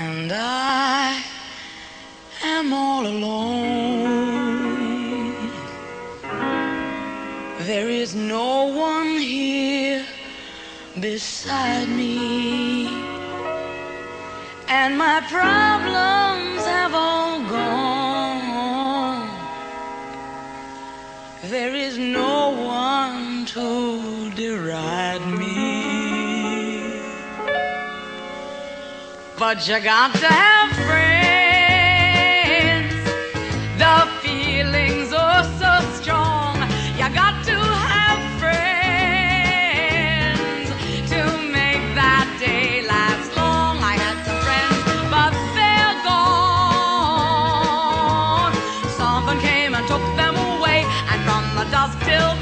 and I am all alone. There is no one here beside me, and my problems have all gone. There is no one to deride me. But you got to have friends. The feeling's are so strong. You got to have friends to make that day last long. I had some friends, but they're gone. Someone came and took them away, and from the dusk till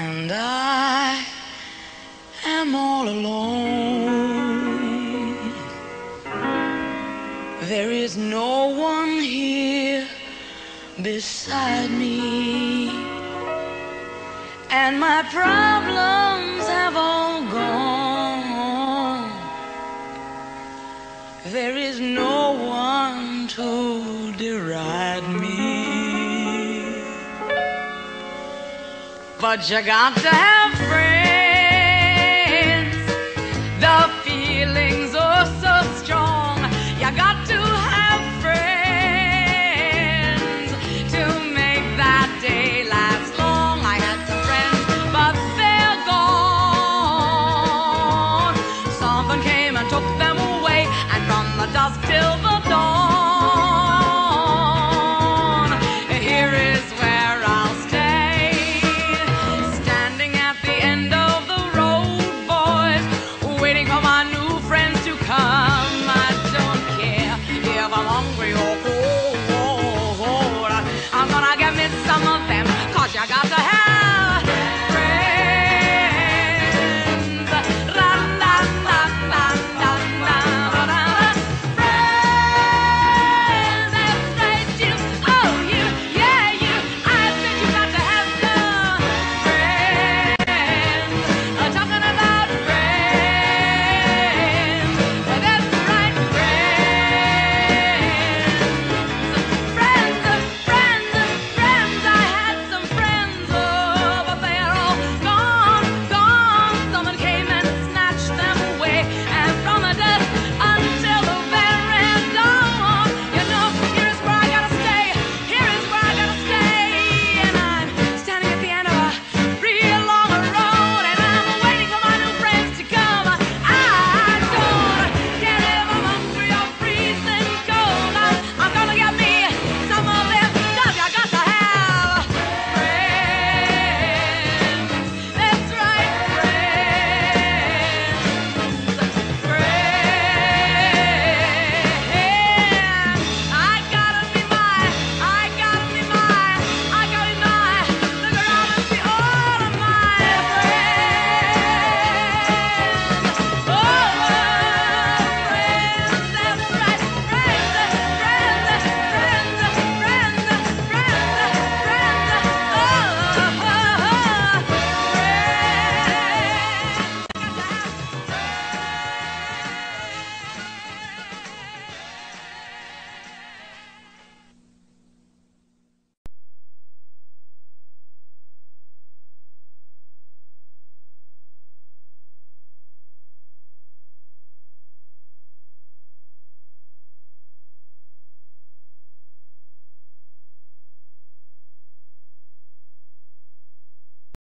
and I am all alone. There is no one here beside me, and my problems have all gone. There is no But you got to have friends. The